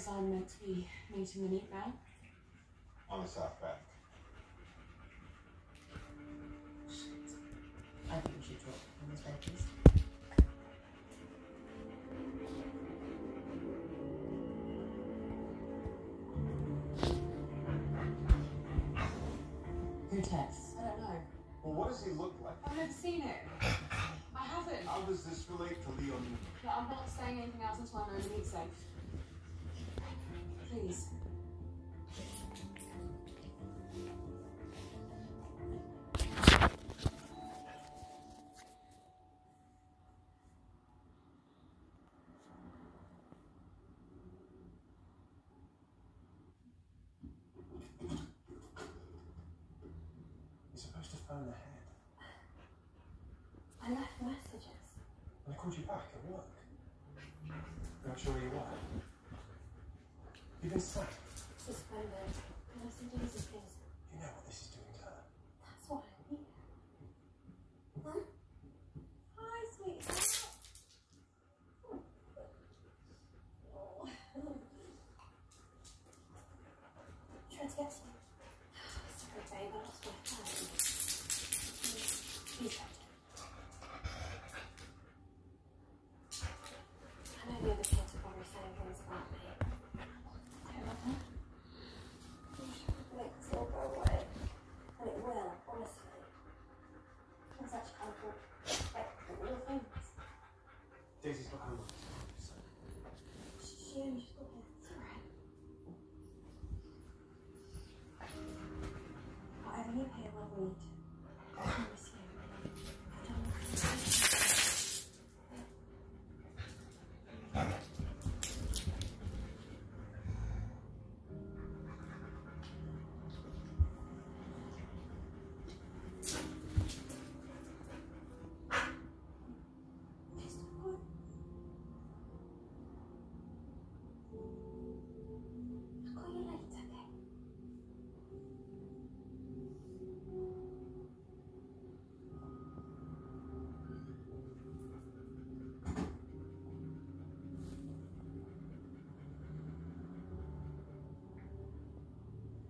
Because I'm meant to be meeting Monique now. On the South Bank. I think we should talk on this basis. Who texts? I don't know. Well, what does he look like? I've never seen it. I haven't. How does this relate to Leon? But I'm not saying anything else until I know Monique's safe. Please. You're supposed to phone ahead. I left messages. And I called you back at work. Not sure where you are. You've been sacked. Suspended. Can I send you? You know what this is doing to her. That's what I need. Huh? Hi, sweetheart. Oh. Try to get some. Sorry, babe, I lost my phone. Please don't. I know the other kids are probably saying things about me. Don't love her. Make this all go away. And it will, honestly. It's actually kind of cool. Like, the little things. Daisy's got home. She only just got here. It's alright. Whatever you hear or read, I promise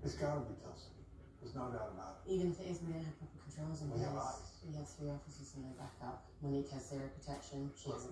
It's gotta be Kelsey. There's no doubt about it. Even if it is Mia had proper controls in We have eyes. he has three officers and no backup. Monique has zero protection. She has